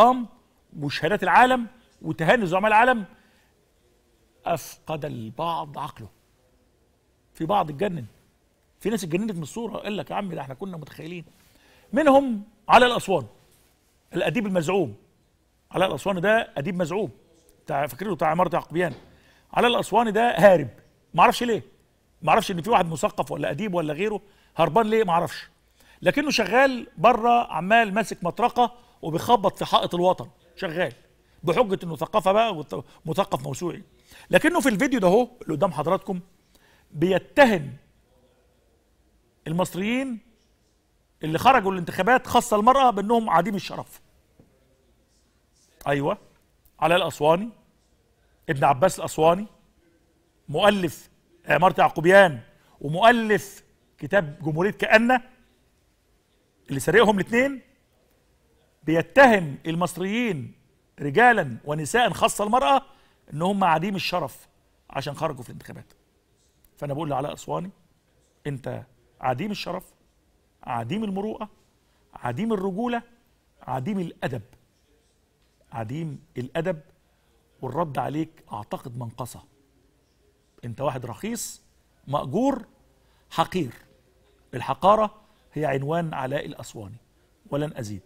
الارقام وشهادات العالم وتهاني زعماء العالم أفقد البعض عقله. في بعض اتجنن. في ناس اتجننت من الصورة قال لك يا عم ده إحنا كنا متخيلين. منهم علاء الأسوان الأديب المزعوم. علاء الاسواني ده أديب مزعوم. بتاع فاكرينه بتاع عمارة يعقوبيان علاء الاسواني ده هارب. ما أعرفش ليه. ما أعرفش إن في واحد مثقف ولا أديب ولا غيره. هربان ليه؟ ما أعرفش لكنه شغال بره عمال ماسك مطرقة وبيخبط في حائط الوطن شغال. بحجة إنه ثقافة بقى مثقف موسوعي. لكنه في الفيديو ده اهو اللي قدام حضراتكم بيتهم المصريين اللي خرجوا الانتخابات خاصة المرأة بأنهم عديم الشرف. أيوه علاء الأسواني ابن عباس الأسواني مؤلف عماره يعقوبيان ومؤلف كتاب جمهورية كأنة اللي سرقهم الاثنين. بيتهم المصريين رجالا ونساء خاصة المرأة ان هم عديم الشرف عشان خرجوا في الانتخابات. فأنا بقول لعلاء أسواني أنت عديم الشرف عديم المروءة عديم الرجولة عديم الأدب. عديم الأدب والرد عليك أعتقد منقصة. أنت واحد رخيص مأجور حقير. الحقارة هي عنوان علاء الأسواني. ولن أزيد.